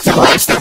Survive